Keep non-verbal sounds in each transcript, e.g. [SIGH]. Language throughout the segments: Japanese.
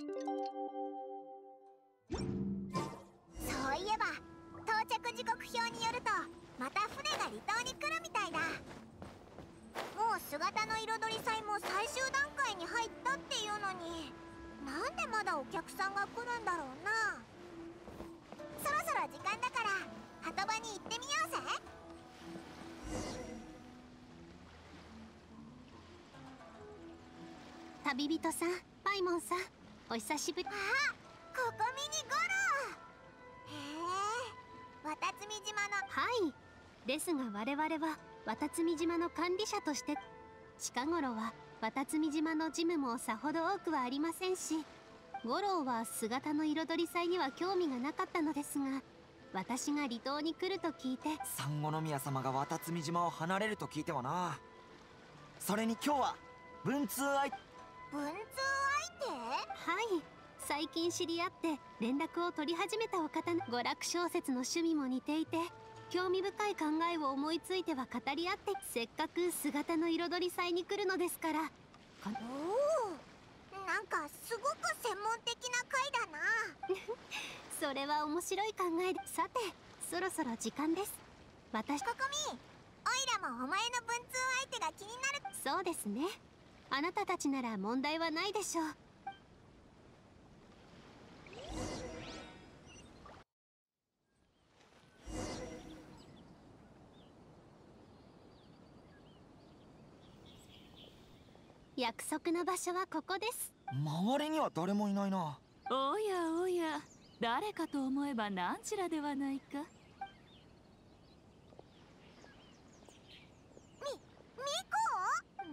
そういえば到着時刻表によるとまた船が離島に来るみたいだ。もう姿の彩り祭も最終段階に入ったっていうのになんでまだお客さんが来るんだろうな。そろそろ時間だから波止場に行ってみようぜ。旅人さんパイモンさんお久しぶり。あここミニゴロへえ渡積島の。はい。ですが我々は渡積島の管理者として近頃は渡積島の事務もさほど多くはありませんし五郎は姿の彩り祭には興味がなかったのですが私が離島に来ると聞いて三五宮様が渡積島を離れると聞いてはな。それに今日は文通相文通相手はい。最近知り合って連絡を取り始めたお方の娯楽小説の趣味も似ていて興味深い考えを思いついては語り合ってせっかく姿の彩り祭に来るのですから。おおなんかすごく専門的な回だな。[LAUGHS] それは面白い考えで。さてそろそろ時間です。私ここみおいらもお前の文通相手が気になる。そうですね。あなたたちなら問題はないでしょう約束の場所はここです。周りには誰もいないな。おやおや誰かと思えば何ちらではないか。みミコ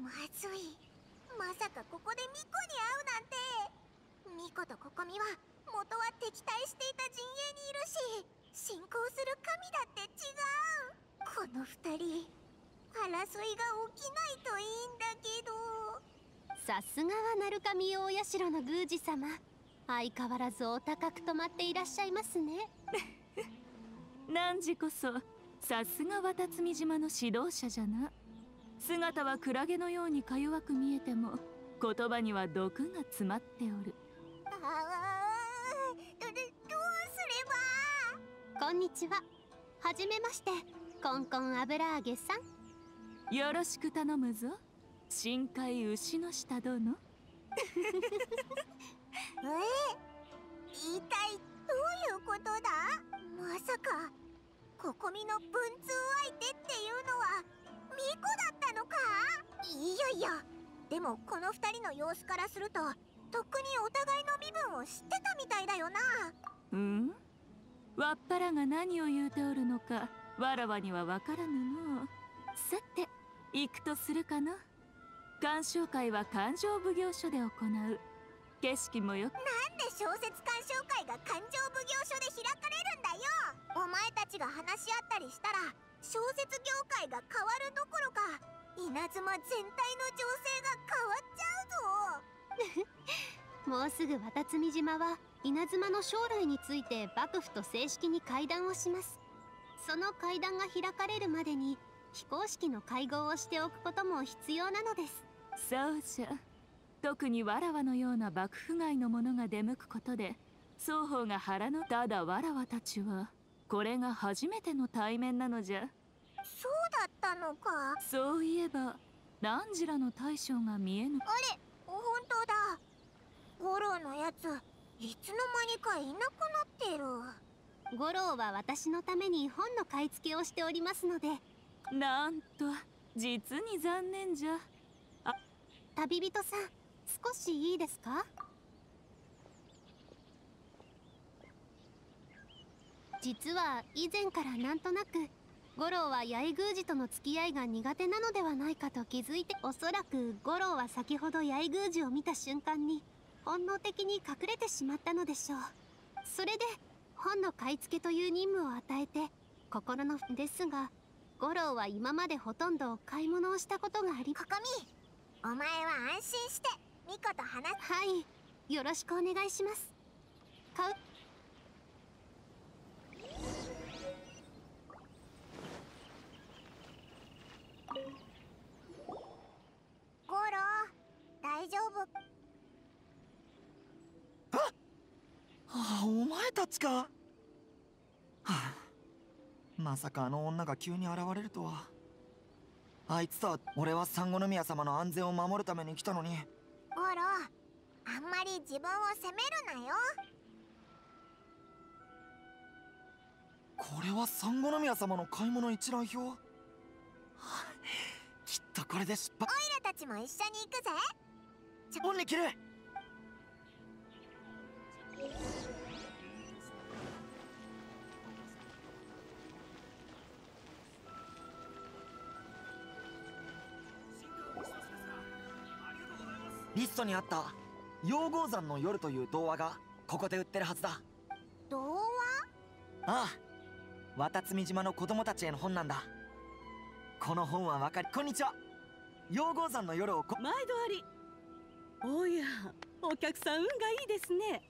まずい。まさかここでミコに会うなんて。ミコとココミは元は敵対していた陣営にいるし信仰する神だって違う。この二人争いが起きないさすがは鳴神大社の宮司様。相変わらずお高く止まっていらっしゃいますね。[LAUGHS] 汝こそさすが渡積島の指導者じゃな。姿はクラゲのようにか弱く見えても言葉には毒が詰まっておる。ああどどどうすれば？こんにちは。はじめましてコンコン油揚げさん。よろしく頼むぞ深海牛の下殿？[LAUGHS] え？一体どういうことだ？まさかここみの文通相手っていうのはミコだったのか？いやいやでもこの二人の様子からするととっくにお互いの身分を知ってたみたいだよな。うん？わっぱらが何を言うておるのかわらわにはわからぬの。さて行くとするかな鑑賞会は勘定奉行所で行う。景色もよく。なんで小説鑑賞会が勘定奉行所で開かれるんだよ。お前たちが話し合ったりしたら小説業界が変わるどころか稲妻全体の情勢が変わっちゃうぞ。[LAUGHS] もうすぐ渡積島は稲妻の将来について幕府と正式に会談をします。その会談が開かれるまでに非公式の会合をしておくことも必要なのですそうじゃ。特にわらわのような幕府外の者が出向くことで双方が腹のただわらわたちはこれが初めての対面なのじゃ。そうだったのか。そういえば何時らの大将が見えぬ。あれ本当だ。五郎のやついつの間にかいなくなってる。五郎は私のために本の買い付けをしておりますので。なんと実に残念じゃ旅人さん少しいいですか？実は以前からなんとなく五郎は八重宮司との付き合いが苦手なのではないかと気づいておそらく五郎は先ほど八重宮司を見た瞬間に本能的に隠れてしまったのでしょう。それで本の買い付けという任務を与えて心のですが五郎は今までほとんど買い物をしたことがありここみお前は安心してミコと話す。はいよろしくお願いします。買う。五郎大丈夫？はあお前たちか。はあ。まさかあの女が急に現れるとはあいつとは俺は三国宮様の安全を守るために来たのに。ゴロあんまり自分を責めるなよ。これは三国宮様の買い物一覧表？は [LAUGHS] あきっとこれで失敗。オイラたちも一緒に行くぜ。オンに切るリストにあった「陽号山の夜」という童話がここで売ってるはずだ。童話？ああ。渡積島の子供たちへの本なんだ。この本はわかりこんにちは。陽号山の夜をこ毎度あり。おやお客さん運がいいですね。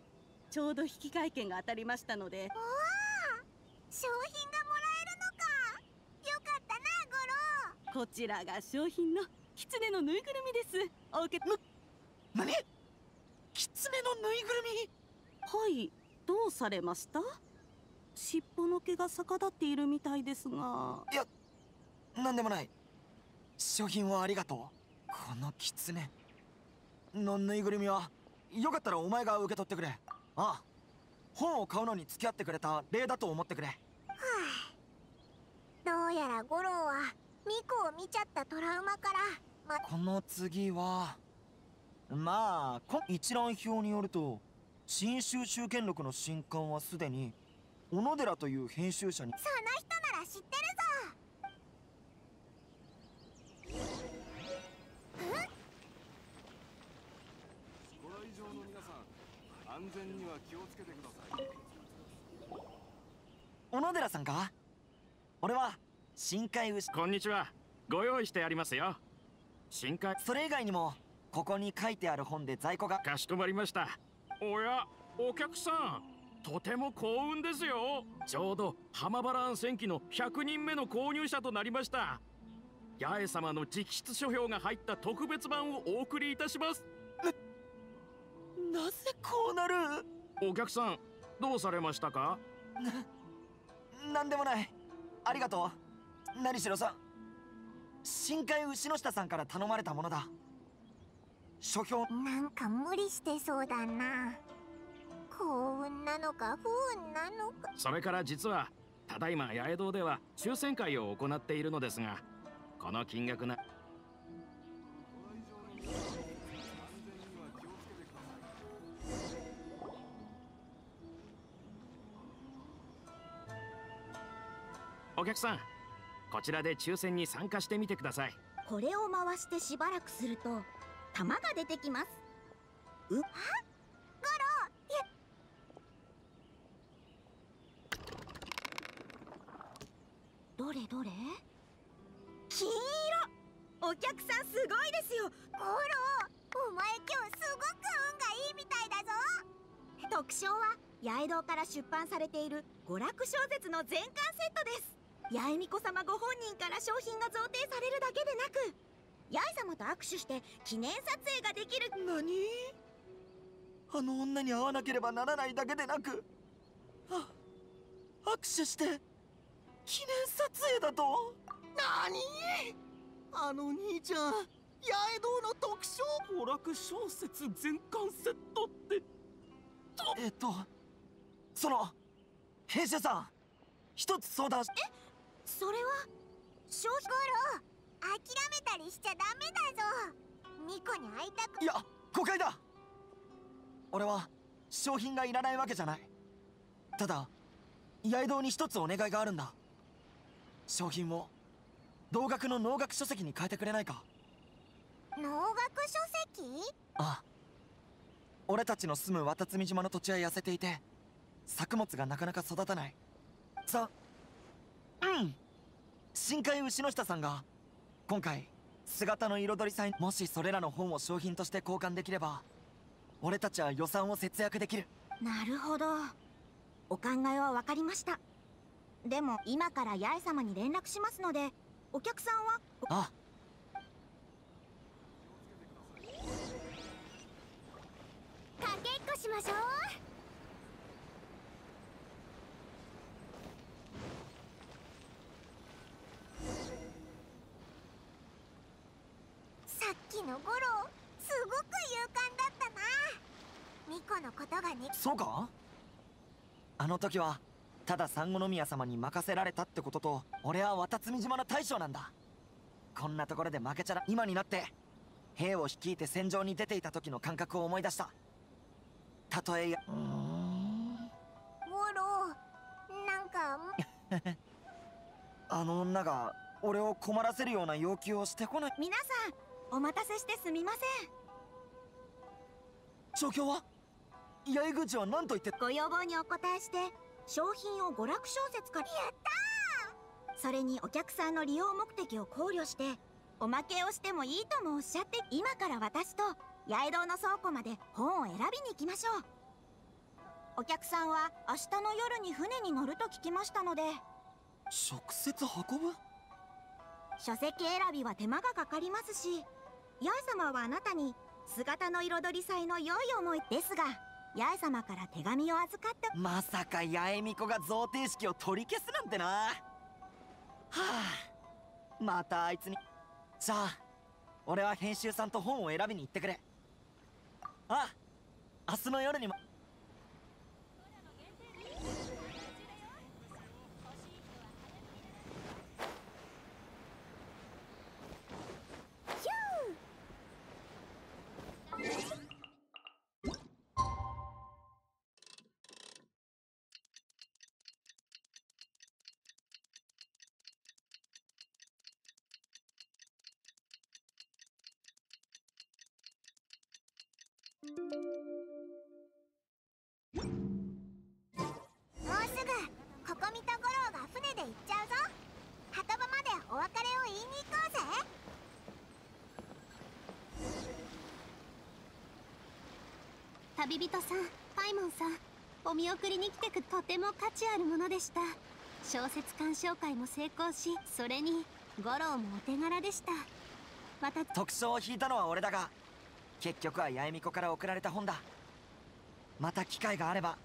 ちょうど引換券が当たりましたので。商品がもらえるのか。よかったなゴロ。こちらが商品の狐のぬいぐるみです。お受け何？狐のぬいぐるみ？はいどうされました？尻尾の毛が逆立っているみたいですが。いやなんでもない。商品をありがとう。この狐のぬいぐるみはよかったらお前が受け取ってくれ。ああ本を買うのに付き合ってくれた礼だと思ってくれ。どうやらゴロはミコを見ちゃったトラウマからまこの次はまあこ一覧表によると新収集権録の新刊はすでに小野寺という編集者にその人なら知ってるぞご来場の皆さん安全には気をつけてください小野寺さんか？俺は深海牛こんにちは。ご用意してありますよ。深海それ以外にもここに書いてある本で在庫がかしこまりました。おや、お客さん。とても幸運ですよ。ちょうど浜原案戦記の100人目の購入者となりました。八重様の直筆書評が入った特別版をお送りいたします。なぜこうなる？お客さん、どうされましたか？なんでもないありがとう何しろさ深海牛の下さんから頼まれたものだ書評。なんか無理してそうだな。幸運なのか不運なのか。それから実は、ただいま八重堂では抽選会を行っているのですが、この金額な、お客さん、こちらで抽選に参加してみてください。これを回してしばらくすると玉が出てきます。どれどれ？金色。お客さんすごいですよ。ゴロお前今日すごく運がいいみたいだぞ。特賞は八重堂から出版されている娯楽小説の全巻セットです。八重美子様ご本人から商品が贈呈されるだけでなく八重様と握手して記念撮影ができる。何？あの女に会わなければならないだけでなくあ握手して記念撮影だと？何？あの兄ちゃん八重堂の特賞娯楽小説全巻セットって。えっとその編集さん一つ相談しそれは商品ゴロ諦めたりしちゃダメだぞ。ミコに会いたく。いや誤解だ。俺は商品がいらないわけじゃない。ただ八重堂に一つお願いがあるんだ。商品を同額の能楽書籍に変えてくれないか。能楽書籍？ああ。俺たちの住む渡積島の土地は痩せていて作物がなかなか育たない。さうん。深海牛の下さんが今回姿の彩り祭もしそれらの本を商品として交換できれば俺たちは予算を節約できる。なるほど。お考えは分かりました。でも今から八重様に連絡しますのでお客さんはあ。かけっこしましょうのゴロすごく勇敢だったな。ミコのことがね。そうか？あの時はただ三宮様に任せられたってことと俺は渡積島の大将なんだ。こんなところで負けちゃら今になって兵を率いて戦場に出ていた時の感覚を思い出した。たとえやうーん？ゴロなんか [LAUGHS] あの女が俺を困らせるような要求をしてこない。皆さんお待たせしてすみません。状況は？八重口は何と言って？ご要望にお答えして商品を娯楽小説から。やったそれにお客さんの利用目的を考慮しておまけをしてもいいともおっしゃって今から私と八重堂の倉庫まで本を選びに行きましょう。お客さんは明日の夜に船に乗ると聞きましたので。直接運ぶ？書籍選びは手間がかかりますし八重様はあなたに姿の彩り祭の良い思いですが八重様から手紙を預かったまさか八重美子が贈呈式を取り消すなんてな。はあ。またあいつに。じゃあ俺は編集さんと本を選びに行ってくれ。あ明日の夜にも。旅人さんパイモンさんお見送りに来てくとても価値あるものでした。小説鑑賞会も成功しそれに五郎もお手柄でした。また特賞を引いたのは俺だが結局は八重美子から送られた本だ。また機会があれば。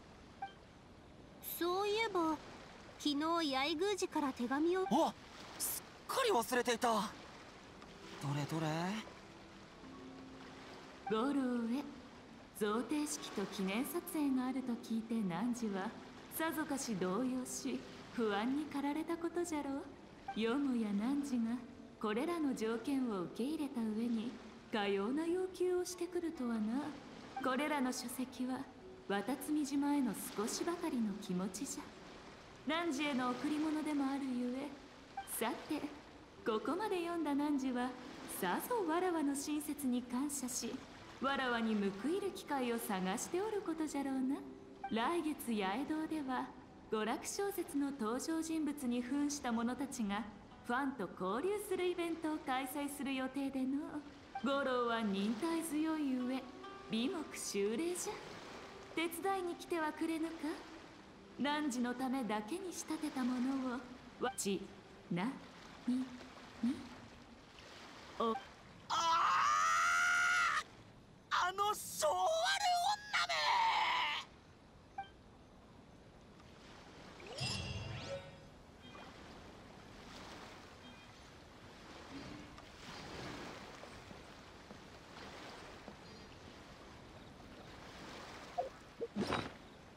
そういえば昨日八重宮司から手紙を。おすっかり忘れていた。どれどれ？五郎へ贈呈式と記念撮影があると聞いて汝はさぞかし動揺し不安に駆られたことじゃろう。よもや汝がこれらの条件を受け入れた上にかような要求をしてくるとはな。これらの書籍は渡積島への少しばかりの気持ちじゃ。汝への贈り物でもあるゆえさてここまで読んだ汝はさぞわらわの親切に感謝しわらわに報いる機会を探しておることじゃろうな。来月八重堂では娯楽小説の登場人物に扮した者たちがファンと交流するイベントを開催する予定での。五郎は忍耐強いゆえ美目秀麗じゃ。手伝いに来てはくれぬか。汝のためだけに仕立てたものを。わちなみに。おのあ和ル